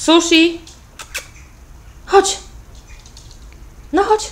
Sushi! Chodź! No chodź!